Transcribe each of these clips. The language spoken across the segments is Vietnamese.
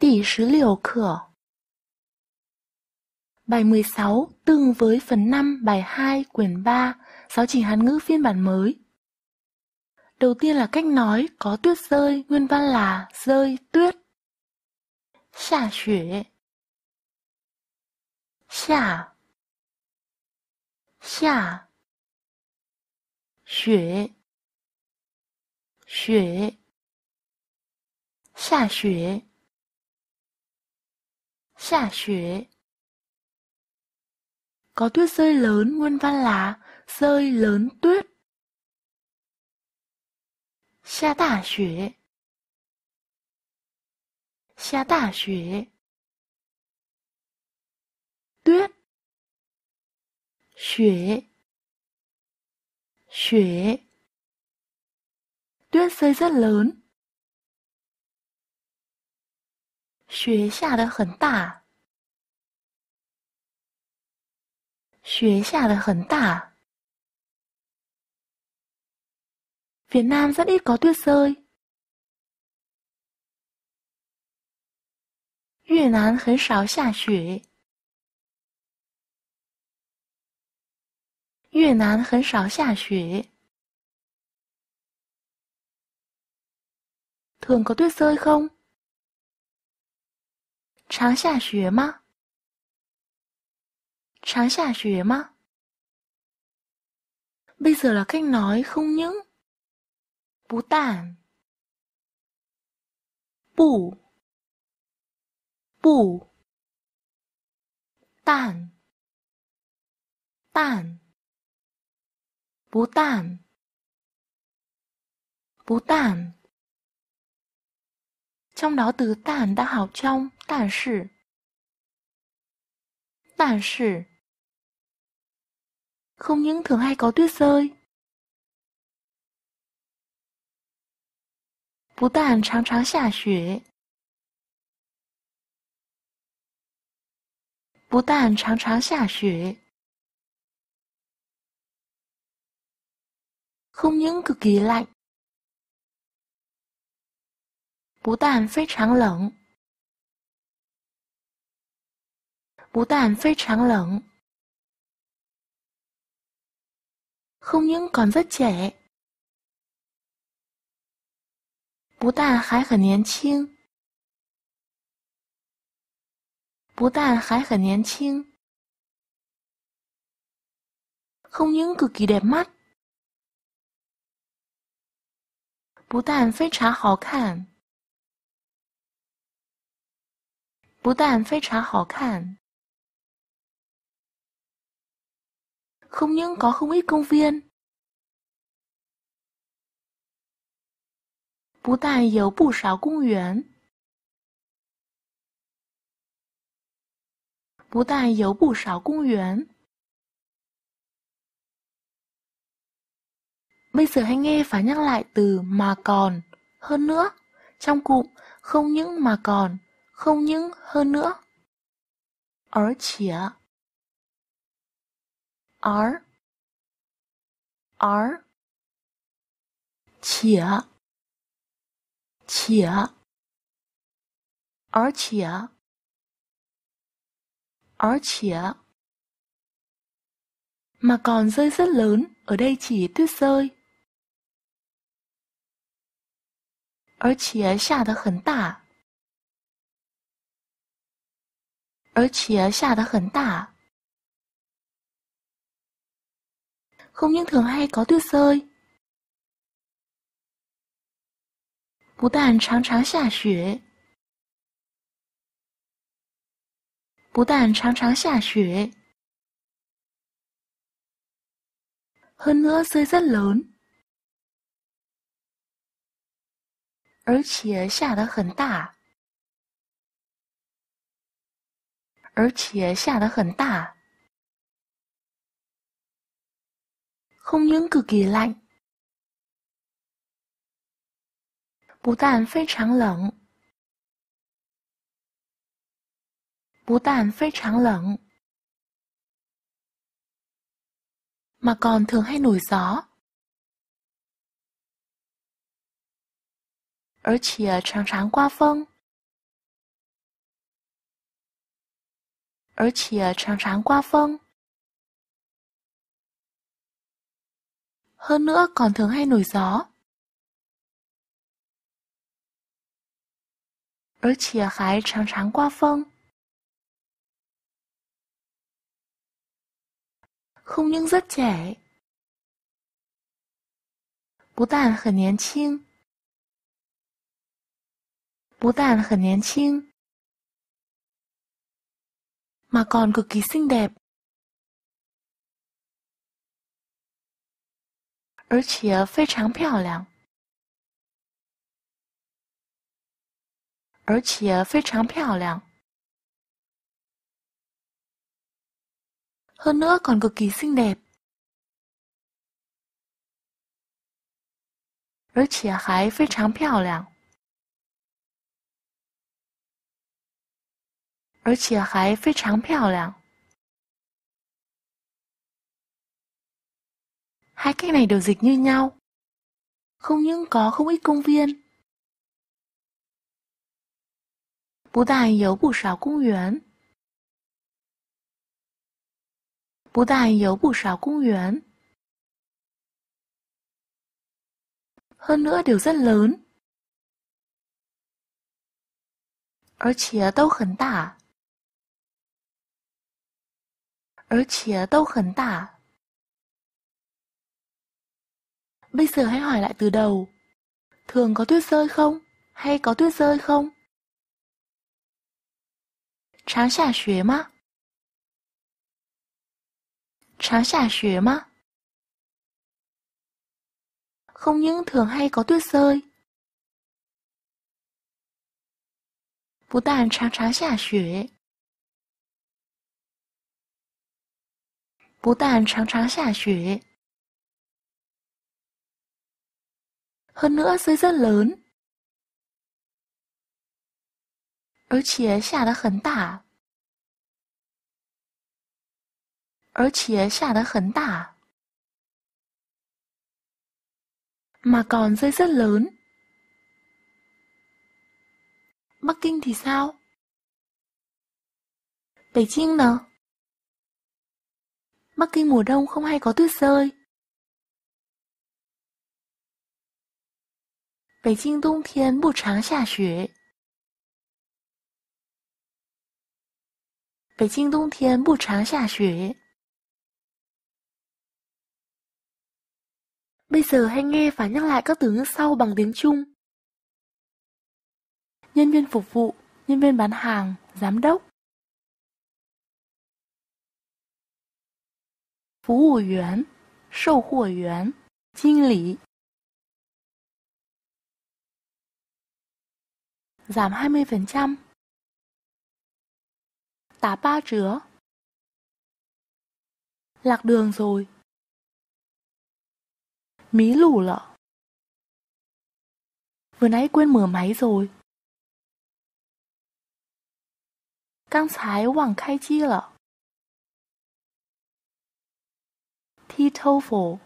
Tỷ sứ liều cửa Bài 16 tương với phần 5 bài 2 quyển 3 giáo trình Hán ngữ phiên bản mới. Đầu tiên là cách nói có tuyết rơi, nguyên văn là rơi tuyết. Xả xuế Xả. Xả. Xuế Xuế Xả xuế 下雪. Có tuyết rơi lớn nguyên văn là rơi lớn tuyết. Xa tả xuế. Xa tả xuế. Tuyết. Xuế. Xuế. Tuyết rơi rất lớn. 雪下的很大，雪下的很大。Việt Nam rất ít có tuyết rơi. Việt Nam 很少下雪。越南很少下雪。Thường có tuyết rơi không? 常下雪吗？常下雪吗？Bây giờ là cách nói không những 不但不不但但不但不但 trong đó từ tàn đã học trong tàn sự tàn sự không những thường hay có tuyết rơi 不但常常下雪，不但常常下雪，không những cực kỳ lạnh， 不但非常冷，不但非常冷，không những còn rất trẻ。不但还很年轻，不但还很年轻，không những cực kỳ đẹp mắt，不但非常好看，不但非常好看，không những có không ít công viên。不但有不少公园，不但有不少公园。Bây giờ hãy nghe và nhắc lại từ mà còn, hơn nữa trong cụm không những mà còn, không những hơn nữa. Ở chĩa Ở Ở Chĩa 且，而且，而且，mà còn rơi rất lớn, ở đây chỉ tuyết rơi. 而且下得很大， 而且下得很大。Không những thường hay có tuyết rơi. 不但常常下雪，不但常常下雪，hơn nữa rơi rất lớn，而且下得很大，而且下得很大，không những cực kỳ lạnh。不但非常冷，不但非常冷，mà còn thường hay nổi gió，而且常常刮风。 而且常常刮风。Hơn nữa còn thường hay nổi gió. 而且还常常刮风。Không những rất trẻ, 不但很年轻，不但很年轻 mà còn cực kỳ xinh đẹp. Ở chìa phi trắng piao lẻng. Ở. Hơn nữa còn cực kỳ xinh đẹp. 而且还非常漂亮。Hai cách này đều dịch như nhau. Không những có không ít công viên, 不但有不少公园，不但有不少公园，hơn nữa đều rất lớn，而且都很大， 而且都很大。Bây giờ hãy hỏi lại từ đầu. Thường có tuyết rơi không? Hay có tuyết rơi không? 常下雪吗？常下雪吗？Không những thường hay có tuyết rơi. 不但常常下雪， 不但常常下雪，hơn nữa rơi rất lớn. 而且下得很大，而且下得很大。Mà còn rơi rất lớn. Bắc Kinh thì sao? 北京 nè? Bắc Kinh mùa đông không hay có tuyết rơi. Bắc Kinh đông thiên bù tráng xả xuế. Bắc Kinh đông thiên bù tráng xả xuế. Bây giờ hãy nghe và nhắc lại các từ ngữ sau bằng tiếng Trung. Nhân viên phục vụ, nhân viên bán hàng, giám đốc. Phục vụ viên, 售货员,经理. Giảm 20%. Tá ba chứa. Lạc đường rồi. Mí lủ lợ. Vừa nãy quên mở máy rồi. Căng thái hoàng khai chi lợ. Thi TOEFL.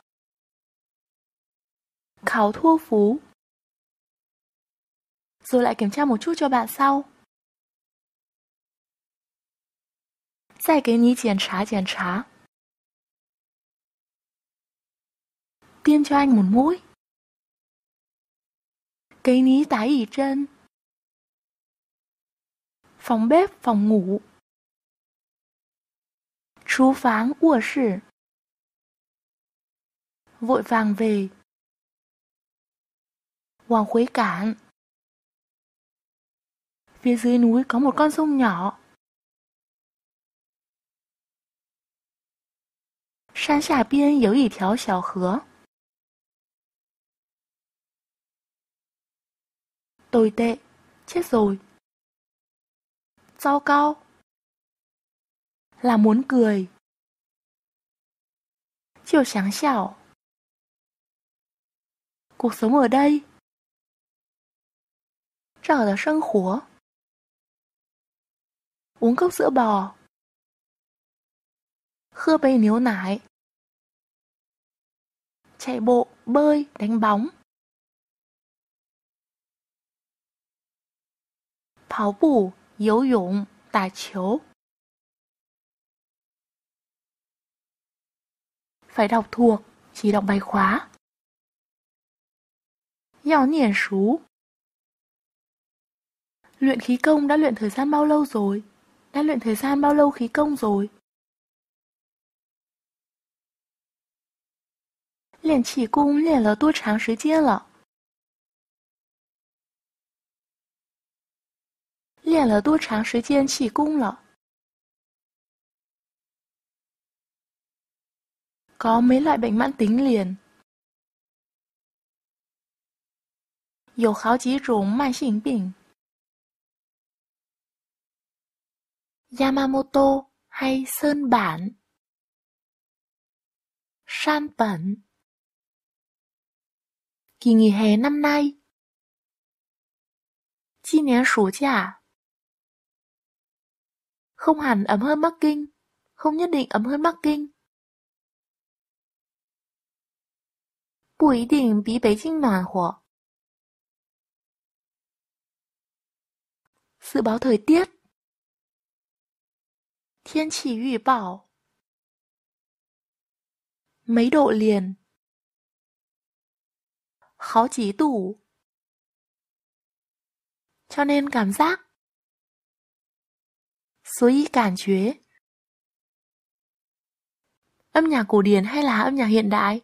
Khảo thua phú. Rồi lại kiểm tra một chút cho bạn sau. 再给你检查检查。Tiêm cho anh một mũi. Cái ní tái ỉ chân. Phòng bếp, phòng ngủ. Chú pháng, ua sự. Vội vàng về. Hoàng khuấy cản. Phía dưới núi có một con sông nhỏ. 山下边有一条小河。Tồi tệ, chết rồi.糟糕. Là muốn cười. Chiều sáng xảo. cuộc sống ở đây. Trở là sân khổ. Uống cốc sữa bò. Khưa bay níu nải. Chạy bộ, bơi, đánh bóng. Pháo bù, yếu dụng, tà chiếu. Phải đọc thuộc, chỉ động bài khóa. Yào niển sú Luyện khí công đã luyện thời gian bao lâu rồi? Đã luyện thời gian bao lâu khí công rồi? Luyện chỉ cung luyện了多长时间了？练了多长时间气功了？Có mấy loại bệnh mãn tính liền? 有好几种慢性病。Yamamoto hay Sơn Bản San Bẩn Kỳ nghỉ hè năm nay 今年暑假 Không hẳn ấm hơn Bắc Kinh Không nhất định ấm hơn Bắc Kinh 不一定比北京暖 Dự báo thời tiết Thiên chỉ 预报 Mấy độ liền 好几度 Cho nên cảm giác 所以感觉 Âm nhạc cổ điển hay là âm nhạc hiện đại?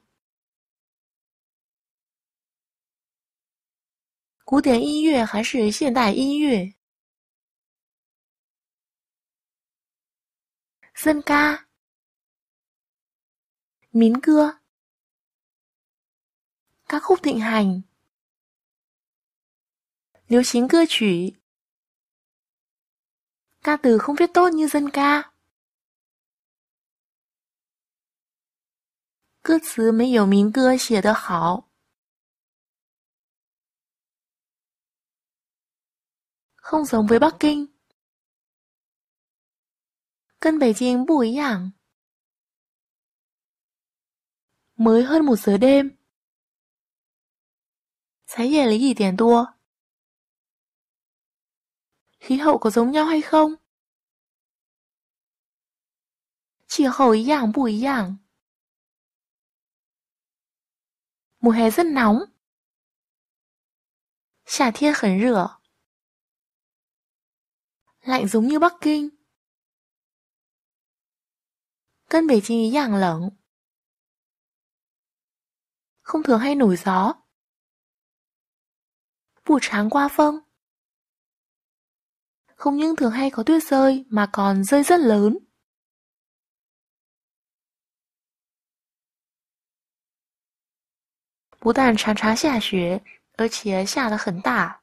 Cổ điển 音乐还是现代音乐 dân ca. Mín cưa. Các khúc thịnh hành. Liếu chính cưa chủy. Ca từ không viết tốt như dân ca. Cư xứ mấy hiểu mín cưa xỉa được hảo Không giống với Bắc Kinh. 跟北京不一样。Mới hơn một giờ đêm. 才夜里一点多。Khí hậu có giống nhau hay không? 气候一样不一样。Mùa hè rất nóng. 夏天很热。Lạnh giống như Bắc Kinh. 跟北京一样冷。Không thường hay nổi gió. 不常刮风。Không những thường hay có tuyết rơi mà còn rơi rất lớn. 不但常常下雪，而且下得很大。